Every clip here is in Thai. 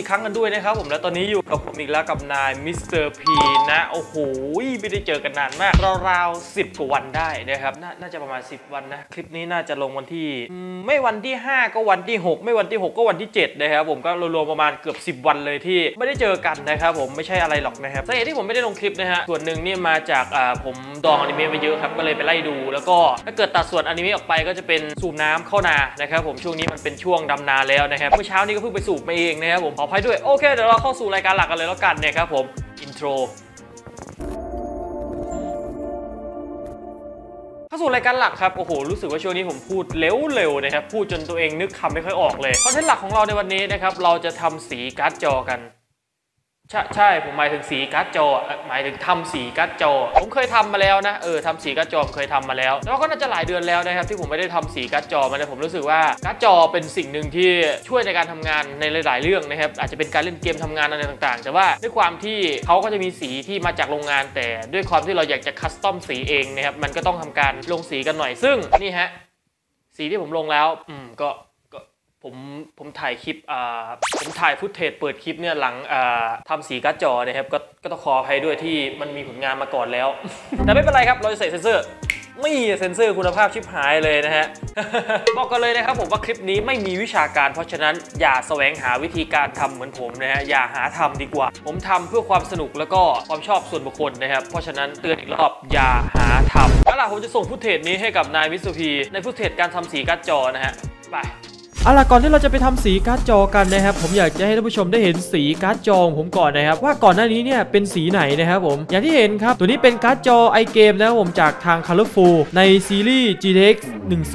อีกครั้งกันด้วยนะครับผมและตอนนี้อยู่กับผมอีกแล้วกับนายมิสเตอร์พีนะ โอ้โหไม่ได้เจอกันนานมาก ราวๆ10กว่าวันได้นะครับนน่าจะประมาณ 10 วันนะ คลิปนี้น่าจะลงวันที่ ไม่วันที่ 5 ก็วันที่ 6 ไม่วันที่ 6 ก็วันที่ 7 นะครับผมก็รวมๆประมาณเกือบ 10 วันเลยที่ไม่ได้เจอกันนะครับผมไม่ใช่อะไรหรอกนะครับสาเหตุที่ผมไม่ได้ลงคลิปนะฮะส่วนหนึ่งนี่มาจากอ่าผมดองอนิเมะมาเยอะครับก็เลยไปไล่ดู แล้วก็ถ้าเกิดตัดส่วนอนิเมะออกไปก็จะเป็นสูบน้ำเข้านานะครับผมช่วงนี้มันเป็นช่วงดำนาแล้วนะครับเมื่อเช้านี้ก็เพิ่งไปสูบมาเองนะครับผมขออภัยด้วย โอเค เดี๋ยวเราเข้าสู่รายการหลักกันเลยแล้วกันนะครับผม intro เข้าสู่รายการหลักครับ โอ้โห รู้สึกว่าช่วงนี้ผมพูดเร็วๆนะครับ พูดจนตัวเองนึกคำไม่ค่อยออกเลย content หลักของเราในวันนี้นะครับ เราจะทำสีการ์ดจอกัน ใช่ใช่ผมหมายถึงสีการ์ดจอหมายถึงทำสีการ์ดจอ ผมเคยทำมาแล้วนะเออทำสีการ์ดจอผมเคยทำมาแล้วแล้วก็น่าจะหลายเดือนแล้วนะครับที่ผมไม่ได้ทำสีการ์ดจอมาเลยผมรู้สึกว่าการ์ดจอเป็นสิ่งหนึ่งที่ช่วยในการทำงานในหลาย ๆ เรื่องนะครับอาจจะเป็นการเล่นเกมทำงานอะไรต่าง ๆ แต่ว่าด้วยความที่เขาก็จะมีสีที่มาจากโรงงาน แต่ด้วยความที่เราอยากจะ custom สีเองนะครับมันก็ต้องทำการลงสีกันหน่อยซึ่งนี่ฮะสีที่ผมลงแล้วอืมก็ ผมผมถ่ายคลิปอ่าผมถ่าย footage เปิดคลิปเนี่ยหลังอ่าทำสีการ์ดจอนะครับก็ก็ต้องขออภัยด้วยที่มันมีผลงานมาก่อนแล้ว แต่ไม่เป็นไรครับเราจะใส่เซนเซอร์ไม่เซนเซอร์คุณภาพชิบหายเลยนะฮะ บอกกันเลยนะครับผมว่าคลิปนี้ไม่มีวิชาการ เพราะฉะนั้นอย่าแสวงหาวิธีการทำเหมือนผมนะฮะ อย่าหาทำดีกว่า ผมทำเพื่อความสนุกแล้วก็ความชอบส่วนบุคคลนะครับ เพราะฉะนั้นเตือนอีกรอบอย่าหาทำแล้วล่ะผมจะส่ง footage นี้ให้กับนายมิสเตอร์พีใน footage การทำสีการ์ดจอนะฮะ ไป เอาล่ะก่อนที่เราจะไปทำสีการ์ดจอกันนะครับ ผมอยากจะให้ท่านผู้ชมได้เห็นสีการ์ดจอของผมก่อนนะครับ ว่าก่อนหน้านี้เนี่ยเป็นสีไหนนะครับผมอย่างที่เห็นครับ ตัวนี้เป็นการ์ดจอ iGame นะครับผมจากทาง Colorful ในซีรีส์ GTX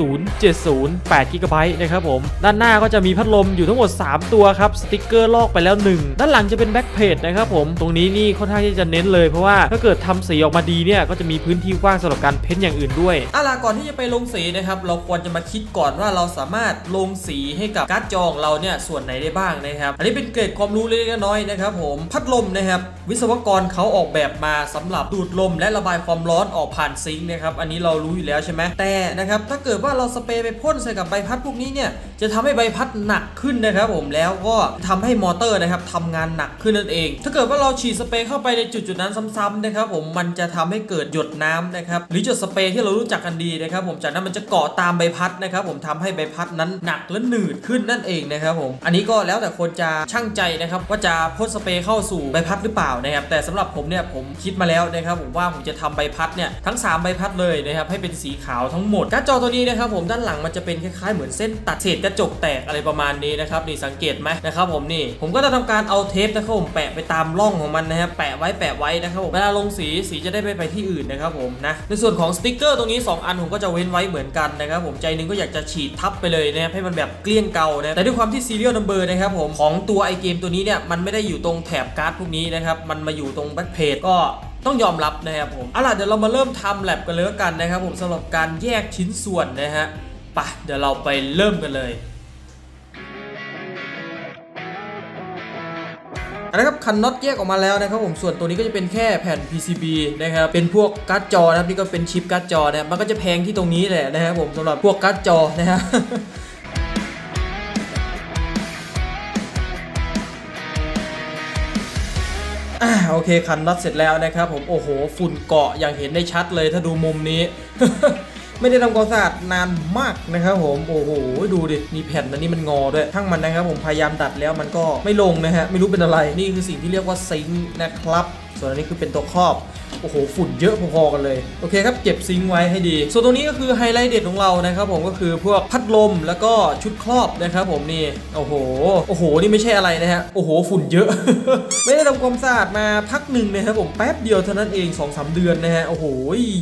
1070 8 GB นะครับผม ด้านหน้าก็จะมีพัดลมอยู่ทั้งหมด 3 ตัวครับ สติกเกอร์ลอกไปแล้ว 1 ด้านหลังจะเป็น backplate นะครับผมตรงนี้นี่ค่อนข้างที่จะเน้นเลยเพราะว่าถ้าเกิดทำสีออกมาดีเนี่ยก็จะมีพื้นที่กว้างสำหรับการ paint อย่างอื่นด้วยเอาล่ะก่อนที่จะไปลงสีนะครับเราควรจะมาคิดก่อนว่าเราสามารถลงสีให้กับการ์ดจอของเราเนี่ยส่วนไหนได้บ้างนะครับ อันนี้เป็นเกร็ดความรู้เล็กน้อยนะครับผมพัดลมนะครับวิศวกรเขาออกแบบมาสำหรับดูดลมและระบายความร้อนออกผ่าน sink นะครับอันนี้เรารู้อยู่แล้วใช่ไหมแต่นะครับถ้าเกิดว่าเราสเปรย์ไปพ่นใส่กับใบพัดพวกนี้เนี่ยจะทำให้ใบพัดหนักขึ้นนะครับผมแล้วก็ทำให้มอเตอร์นะครับทำงานหนักขึ้นนั่นเอง ถ้าเกิดว่าเราฉีดสเปรย์เข้าไปในจุดๆนั้นซ้ำๆนะครับผมมันจะทำให้เกิดหยดน้ำนะครับหรือหยดสเปรย์ที่เรารู้จักกันดีนะครับผมจากนั้นมันจะเกาะตามใบพัดนะครับผมทำให้ใบพัดนั้นหนักและหนืดขึ้นนั่นเองนะครับผมอันนี้ก็แล้วแต่คนจะชั่งใจนะครับว่าจะพ่นสเปรย์เข้าสู่ใบพัดหรือเปล่านะครับแต่สำหรับผมเนี่ยผมคิดมาแล้วนะครับผมว่าผมจะทำใบพัดเนี่ยทั้ง 3 ใบพัดเลยนะครับให้เป็นสีขาวทั้งหมดการ์ดจอตัวนี้นะครับผมด้านหลังมันจะเป็นคล้ายๆเหมือนเส้นตัดเศษกระจกแตกอะไรประมาณนี้นะครับนี่สังเกตไหมนะครับผมนี่ผมก็จะทำการเอาเทปนะครับผมแปะไปตามร่องของมันนะครับแปะไว้แปะไว้นะครับผมเวลาลงสีสีจะได้ไม่ไปที่อื่นนะครับผมนะในส่วนของสติกเกอร์ตรงนี้ 2 อันผมก็จะเว้นไว้เหมือนกันนะครับผมใจหนึ่งก็อยากจะฉีดทับไปเลยนะครับให้มันแบบเกลี้ยงเกลานะแต่ด้วยความที่ serial number นะครับผมของตัว iGame ตัวนี้เนี่ยมันไม่ได้อยู่ตรงแถบการ์ดพวกนี้นะครับมันมาอยู่ตรง backplate ก็ต้องยอมรับนะครับผมเอาล่ะเดี๋ยวเรามาเริ่มทำแลบกันเลยกันนะครับผมสำหรับการแยกชิ้นส่วนนะฮะ ไปเดี๋ยวเราไปเริ่มกันเลยนะครับขันน็อตแยกออกมาแล้วนะครับผมส่วนตัวนี้ก็จะเป็นแค่แผ่น PCB นะครับเป็นพวกการ์ดจอนะครับนี่ก็เป็นชิปการ์ดจอนะมันก็จะแพงที่ตรงนี้แหละนะครับผมสำหรับพวกการ์ดจอนะฮะโอเคขันน็อตเสร็จแล้วนะครับผมโอ้โหฝุ่นเกาะอย่างเห็นได้ชัดเลยถ้าดูมุมนี้ ไม่ได้ทำความสะอาดนานมากนะครับผมโอ้โหดูดิมีแผ่นอันนี้มันงอด้วยทั้งมันนะครับผมพยายามดัดแล้วมันก็ไม่ลงนะฮะไม่รู้เป็นอะไรนี่คือสิ่งที่เรียกว่า sink นะครับ ส่วนอันนี้คือเป็นตัวครอบ โอ้โหฝุ่นเยอะพอๆกันเลย โอเคครับเก็บซิงไว้ให้ดี ส่วนตรงนี้ก็คือไฮไลท์เด็ดของเรานะครับผมก็คือพวกพัดลมแล้วก็ชุดครอบนะครับผมนี่โอ้โหโอ้โหนี่ไม่ใช่อะไรนะฮะโอ้โหฝุ่นเยอะ ไม่ได้ทำความสะอาดมาพักหนึ่งนะครับผมแป๊บเดียวเท่านั้นเอง2อสเดือนนะฮะโอ้โห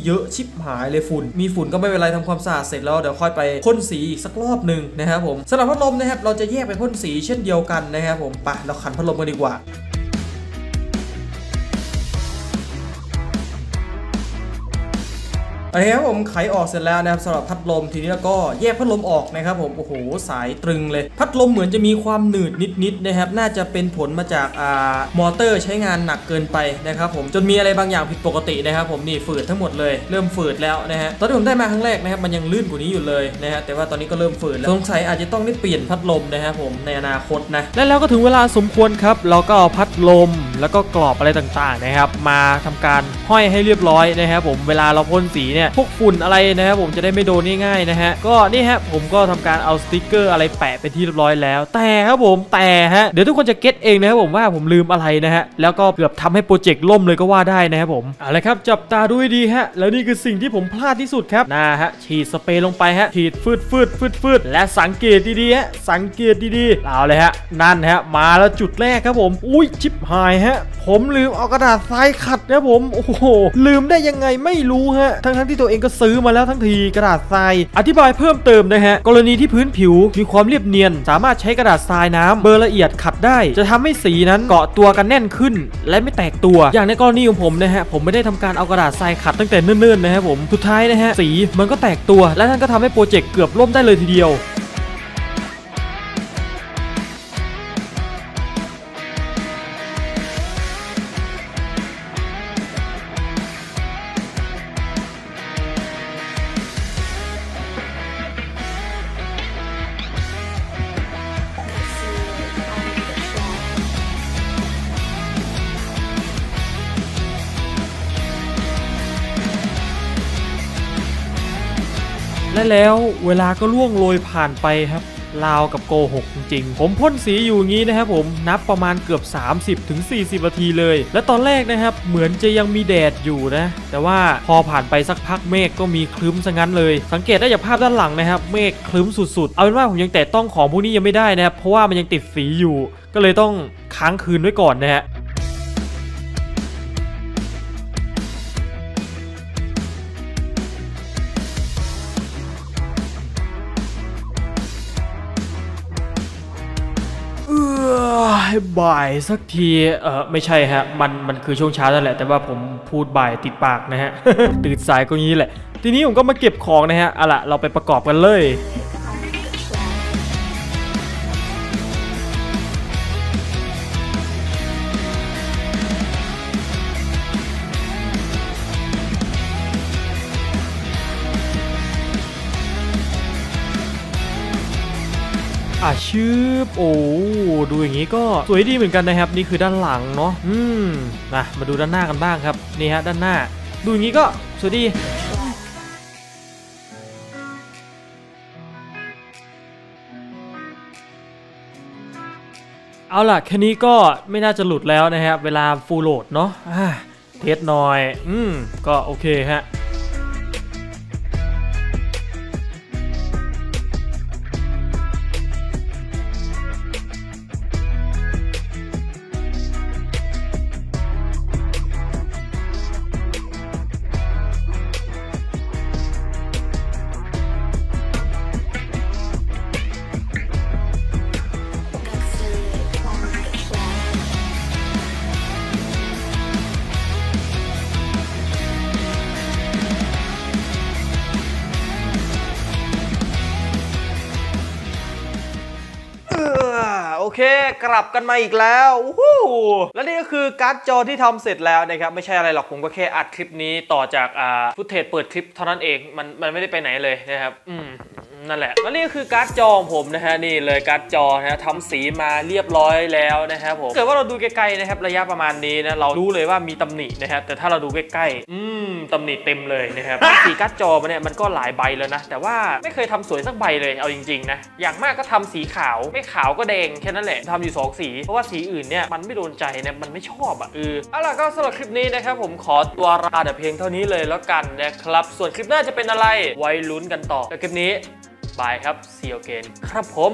เยอะชิบหายเลยฝุ่น มีฝุ่นก็ไม่เป็นไรทำความสะอาดเสร็จแล้วเดี๋ยวค่อยไปพ่นสีอีกสักรอบหนึ่งนะครับผมสำหรับพัดลมนะครับเราจะแยกไปพ่นสีเช่นเดียวกันนะครับผมไปเราขันพัดลมกันดีกว่า อเคครับผมไขออกเสร็จแล้วนะครับสำหรับพัดลมทีนี้แล้วก็แยกพัดลมออกนะครับผมโอ้โหสายตรึงเลย พัดลมเหมือนจะมีความหนืดนิดๆนะครับน่าจะเป็นผลมาจากอ่ามอเตอร์ใช้งานหนักเกินไปนะครับผมจนมีอะไรบางอย่างผิดปกตินะครับผมนี่ฝืดทั้งหมดเลย เริ่มฝืดแล้วนะฮะตอนที่ผมได้มาครั้งแรกนะครับมันยังลื่นกว่านี้อยู่เลยนะฮะแต่ว่าตอนนี้ก็เริ่มฝืดแล้วสงสัยอาจจะต้องได้เปลี่ยนพัดลมนะครับผมในอนาคตนะและแล้วก็ถึงเวลาสมควรครับเราก็เอาพัดลมแล้วก็กรอบอะไรต่างๆนะครับมาทำการห้อยให้เรียบร้อยนะครับผมเวลาเราพ่นสีเนี่ยพวกฝุ่นอะไรนะครับผมจะได้ไม่โดนง่ายๆนะฮะก็นี่ฮะผมก็ทำการเอาสติกเกอร์อะไรแปะไปที่เรียบร้อยแล้ว แต่ครับผมแต่ฮะเดี๋ยวทุกคนจะเก็ตเองนะครับผมว่าผมลืมอะไรนะฮะแล้วก็เกือบทำให้โปรเจกต์ล่มเลยก็ว่าได้นะครับผมเอาละครับจับตาดูให้ดีฮะแล้วนี่คือสิ่งที่ผมพลาดที่สุดครับนะฮะฉีดสเปรย์ลงไปฮะฉีดฟืดฟืดฟืดฟืดและสังเกตดีๆฮะสังเกตดีๆเอาเลยฮะนั่นฮะมาแล้วจุดแรกครับผม อุ้ยชิบหายฮะ ผมลืมเอากระดาษทรายขัดนะผมโอ้โหลืมได้ยังไงไม่รู้ฮะทั้งๆที่ตัวเองก็ซื้อมาแล้วทั้งทีกระดาษทราย อธิบายเพิ่มเติมนะฮะกรณีที่พื้นผิวมีความเรียบเนียน สามารถใช้กระดาษทรายน้ำเบอร์ละเอียดขัดได้ จะทำให้สีนั้นเกาะตัวกันแน่นขึ้น และไม่แตกตัว อย่างในกรณีของผมนะฮะผมไม่ได้ทำการเอากระดาษทรายขัดตั้งแต่เนิ่นๆนะครับผมสุดท้ายนะฮะสีมันก็แตกตัว และท่านก็ทำให้โปรเจกต์เกือบล่มได้เลยทีเดียว และแล้วเวลาก็ล่วงโรยผ่านไปครับราวกับโกหกจริงๆ ผมพ่นสีอยู่งี้นะครับผมนับประมาณเกือบ 30-40ถึงนาทีเลย และตอนแรกนะครับ เหมือนจะยังมีแดดอยู่นะ แต่ว่าพอผ่านไปสักพักเมฆก็มีคลึ้มซะงั้นเลย สังเกตได้จากภาพด้านหลังนะครับ เมฆคลึ้มสุดๆ เอาเป็นว่าผมยังแตะต้องของพวกนี้ยังไม่ได้นะครับ เพราะว่ามันยังติดสีอยู่ ก็เลยต้องค้างคืนไว้ก่อนนะฮะ บ่ายสักทีเออไม่ใช่ฮะมันมันคือช่วงเช้านั่นแหละ แต่ว่าผมพูดบ่ายติดปากนะฮะตื่นสายก็งี้แหละ ทีนี้ผมก็มาเก็บของนะฮะเอาล่ะเราไปประกอบกันเลย อะชืบโอ้ดูอย่างนี้ก็สวยดีเหมือนกันนะครับ นี่คือด้านหลังเนาะอืมนะมาดูด้านหน้ากันบ้างครับนี่ฮะด้านหน้า ดูอย่างนี้ก็สวยดีเอาล่ะแค่นี้ก็ไม่น่าจะหลุดแล้วนะครับ เวลาฟูลโหลดเนาะเทสหน่อย อืม ก็โอเคฮะ กลับกันมาอีกแล้วอู้หูและนี่ก็คือการ์ดจอที่ทำเสร็จแล้วนะครับ ไม่ใช่อะไรหรอกผมก็แค่อัดคลิปนี้ต่อจากอ่า footage เปิดคลิปเท่านั้นเองมันมันไม่ได้ไปไหนเลยนะครับ อืม นั่นแหละแล้วนี่ก็คือการ์ดจอของผมนะฮะนี่เลยการ์ดจอนะฮะทำสีมาเรียบร้อยแล้วนะครับผมเกิดว่าเราดูไกลๆนะครับระยะประมาณนี้นะเรารู้เลยว่ามีตำหนินะครับแต่ถ้าเราดูใกล้ๆอืมตำหนิเต็มเลยนะครับสีการ์ดจอมันเนี่ยมันก็หลายใบแล้วนะแต่ว่าไม่เคยทำสวยสักใบเลยเอาจริงๆนะอย่างมากก็ทำสีขาวไม่ขาวก็แดงแค่นั้นแหละทำอยู่สองสีเพราะว่าสีอื่นเนี่ยมันไม่โดนใจเนี่ยมันไม่ชอบอะเออเอาล่ะก็สำหรับคลิปนี้นะครับผมขอตัวลาแต่เพียงเท่านี้เลยแล้วกันนะครับส่วนคลิปหน้าจะเป็นอะไรไว้ลุ้นกันต่อแต่คลิปนี้ บายครับ see you again ครับผม